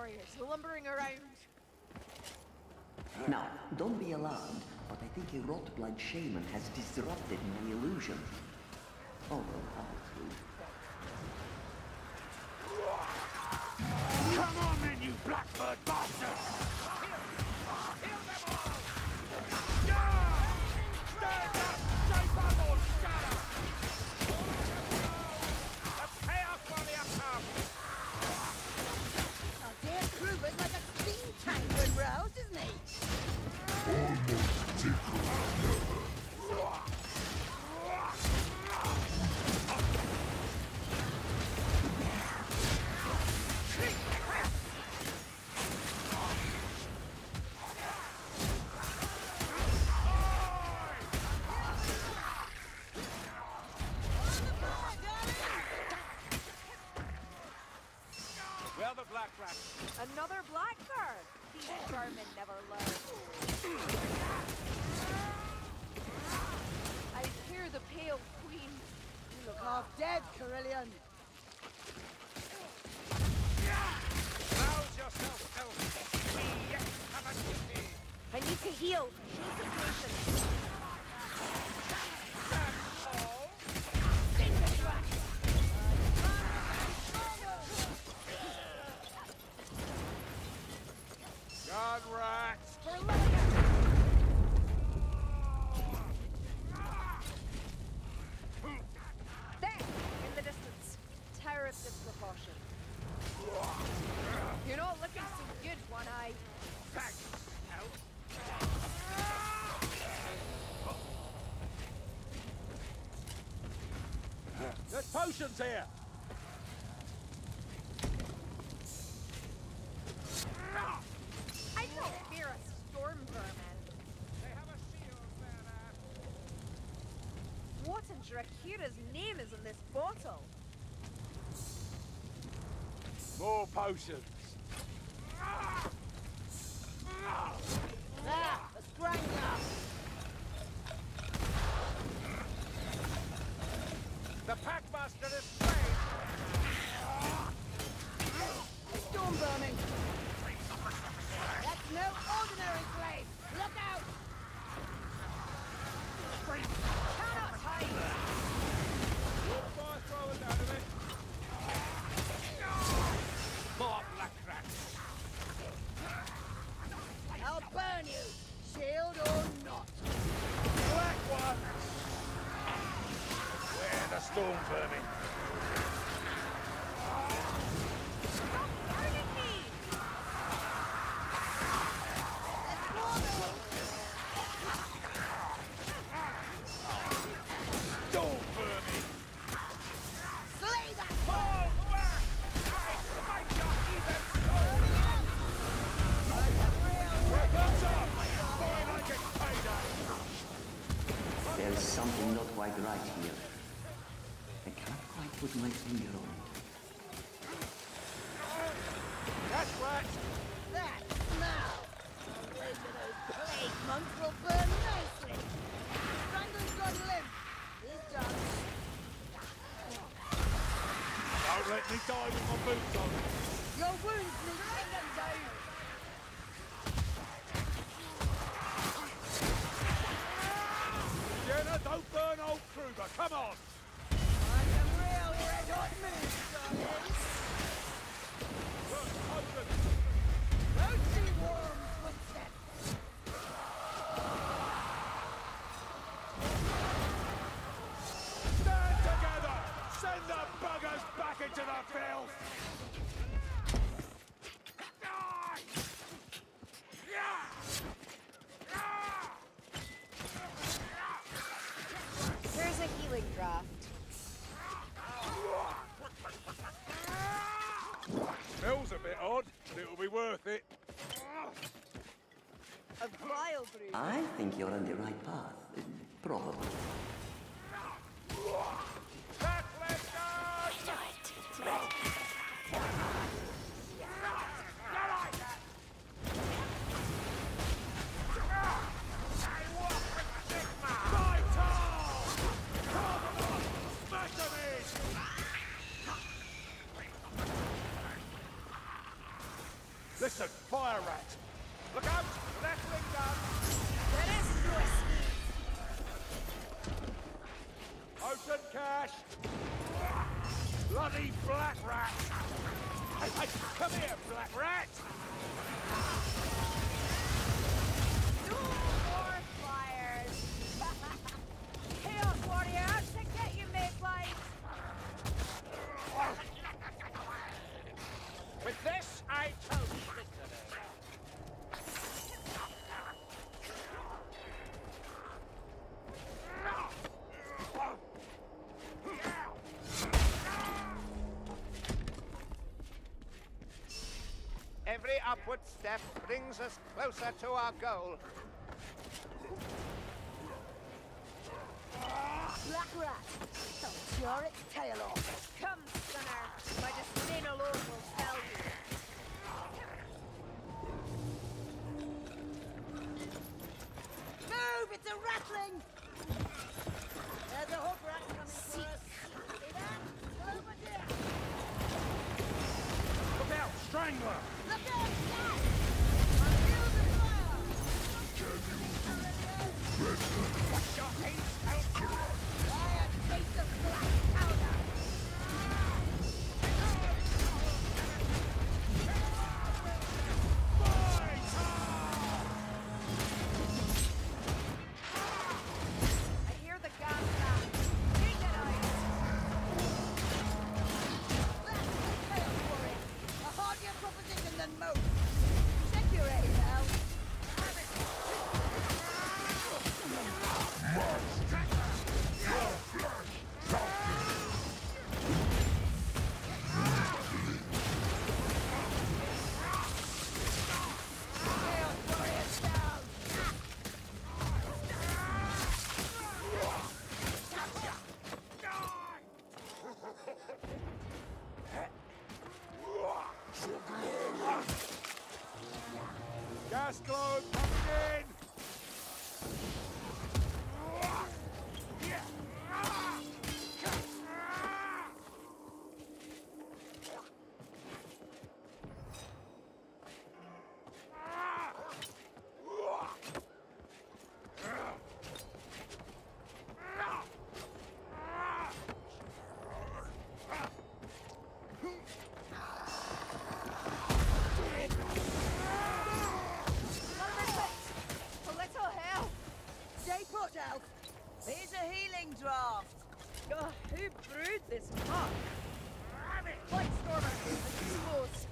warriors lumbering around. Now, don't be alarmed, but I think a rot-blood shaman has disrupted my illusion. Oh, Although, how potions here. I don't fear a storm vermin. They have a shield there. What in Dracula's name is in this bottle? More potions. Ah, the strangler. The Packmaster is slain. Ah. Storm vermin. It's payday! There's something not quite right here. I can't quite put my finger on it. That's right! That now. Wait till those plague monks will burn nicely. Bardin's got limp. He's done. Don't let me die with my boots on. Your wounds need tending down. Sienna, don't burn old Kruber, come on! Stand together! Send the buggers back into the filth! Die! Yeah! Ah! Here's a healing draft. Smells a bit odd, but it'll be worth it. A vile brew. I think you're on the right path. Probably. Fire rat! Look out! Left wing gun! Open cash! Bloody black rat! Hey, hey, come here, black rat! Every upward step brings us closer to our goal. Black rat! I'll jar its tail off. Come, Stunner. My disdain alone will fell you. Move! It's a rattling! There's a hook rat coming for us. See that? Over there! Look out, strangler! Gas globe coming in! Put, Alf! Here's a healing draft! Oh, who brewed this muck? Flight Stormer, expose.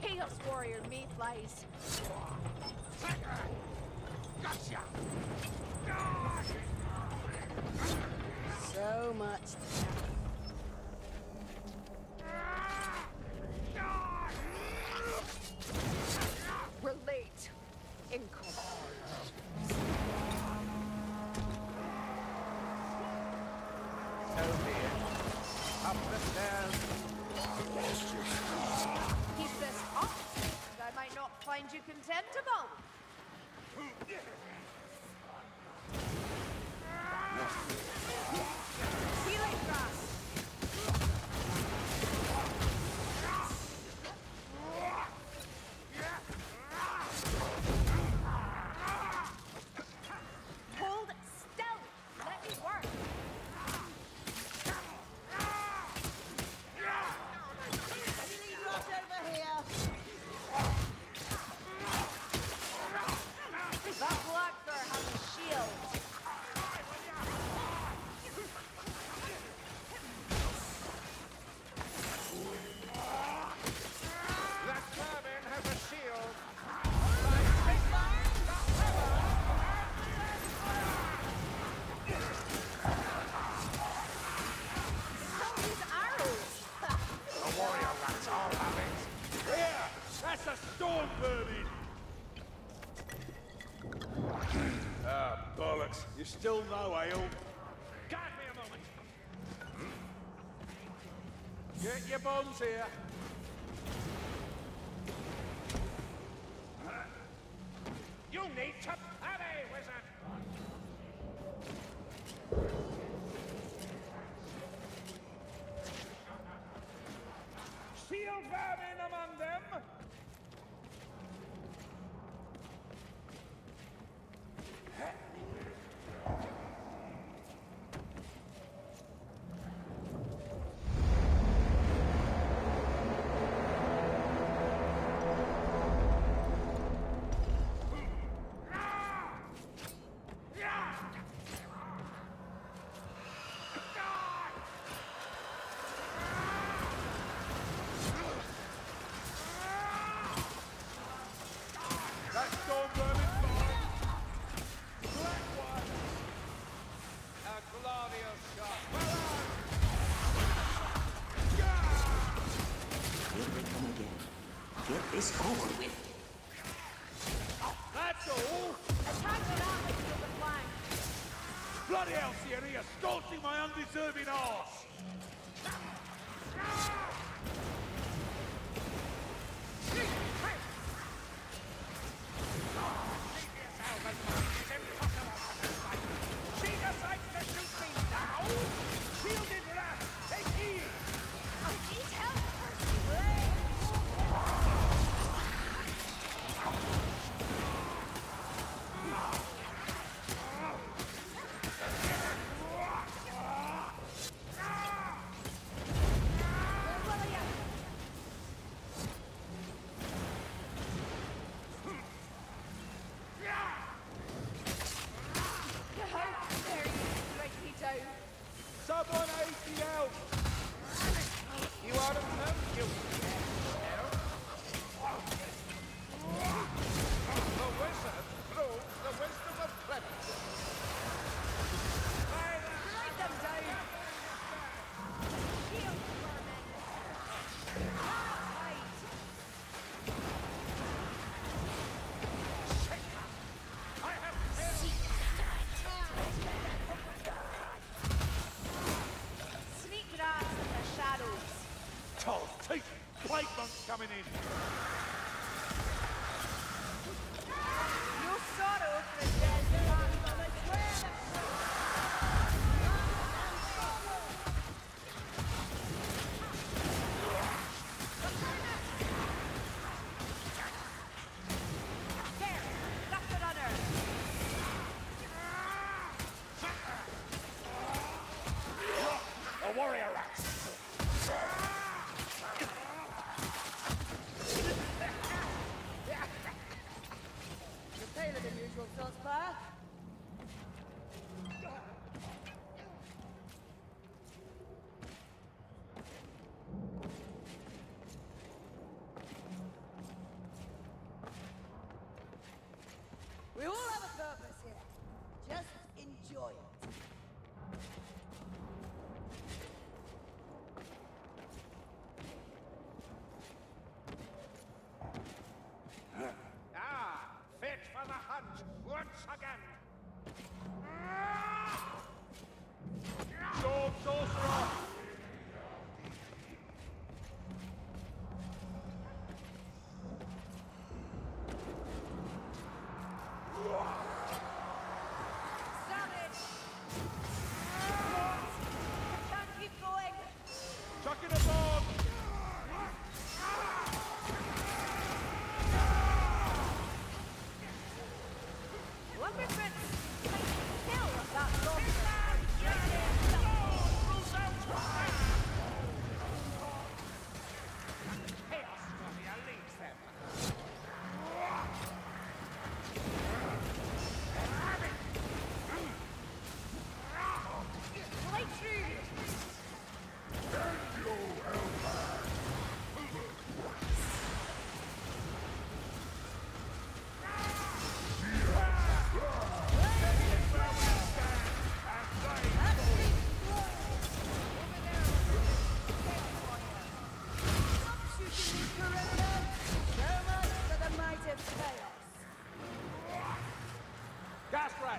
Chaos Warrior Mayflies. Gotcha! So much. Still no ale. Guard me a moment. Hmm? Get your bones here. You need to parry, wizard! Shield vermin among them! is over. coming in. usual suspect.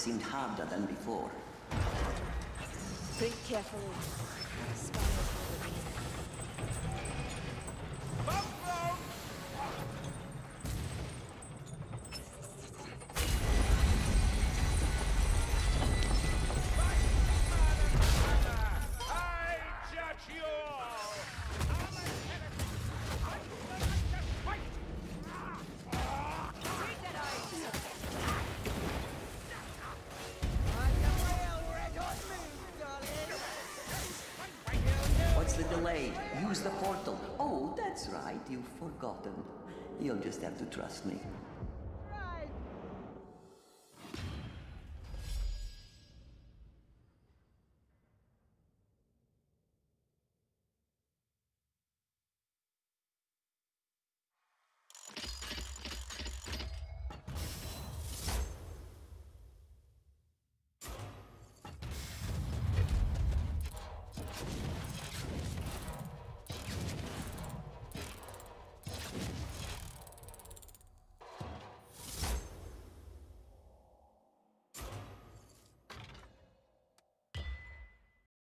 seemed harder than before. Think carefully. That's right, you've forgotten. You'll just have to trust me.